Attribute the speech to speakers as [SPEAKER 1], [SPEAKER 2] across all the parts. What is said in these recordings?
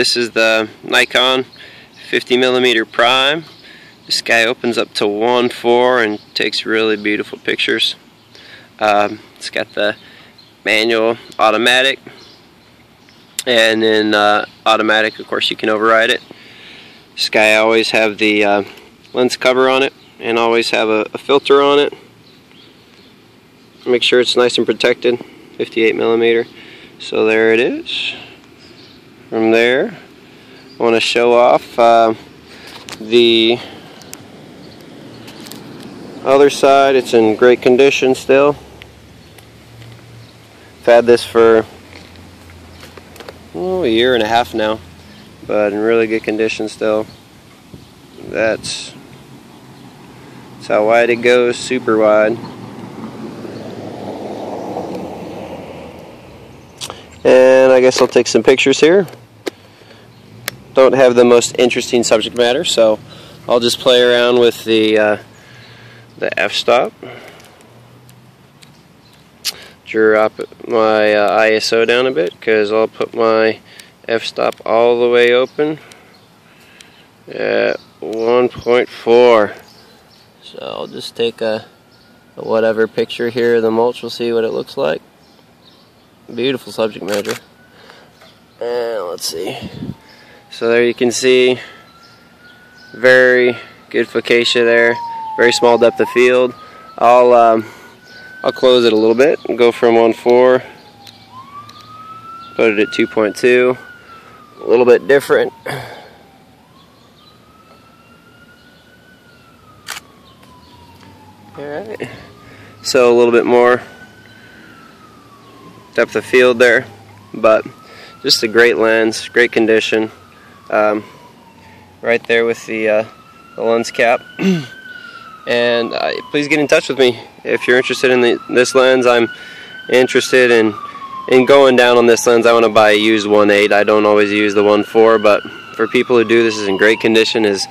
[SPEAKER 1] This is the Nikon 50 millimeter prime. This guy opens up to 1.4 and takes really beautiful pictures. Um, it's got the manual automatic and then uh, automatic of course you can override it. This guy always have the uh, lens cover on it and always have a, a filter on it. Make sure it's nice and protected 58 millimeter. So there it is. From there, I want to show off uh, the other side. It's in great condition still. I've had this for oh, a year and a half now, but in really good condition still. That's, that's how wide it goes, super wide. And I guess I'll take some pictures here. Don't have the most interesting subject matter, so I'll just play around with the uh, the f-stop. Drop my uh, ISO down a bit because I'll put my f-stop all the way open at 1.4. So I'll just take a, a whatever picture here of the mulch. We'll see what it looks like. Beautiful subject matter. And let's see. So there you can see very good focaccia there. Very small depth of field. I'll um, I'll close it a little bit and go from 1.4 put it at 2.2 a little bit different alright so a little bit more depth of field there, but just a great lens, great condition. Um, right there with the, uh, the lens cap. and uh, please get in touch with me if you're interested in the, this lens. I'm interested in in going down on this lens. I want to buy a used 1.8. I don't always use the 1.4, but for people who do, this is in great condition, is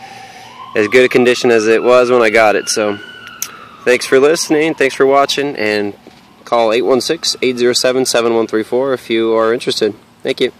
[SPEAKER 1] as good a condition as it was when I got it. So, thanks for listening, thanks for watching, and Call 816-807-7134 if you are interested. Thank you.